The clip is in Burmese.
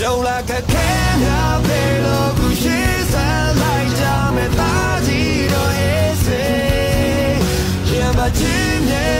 ကြုံလာခက်ခဲများပေလို့ခုရှိစလိုက်ကြမဲ့သားကြီးတို့ is it ရင်ပါချင်းနဲ့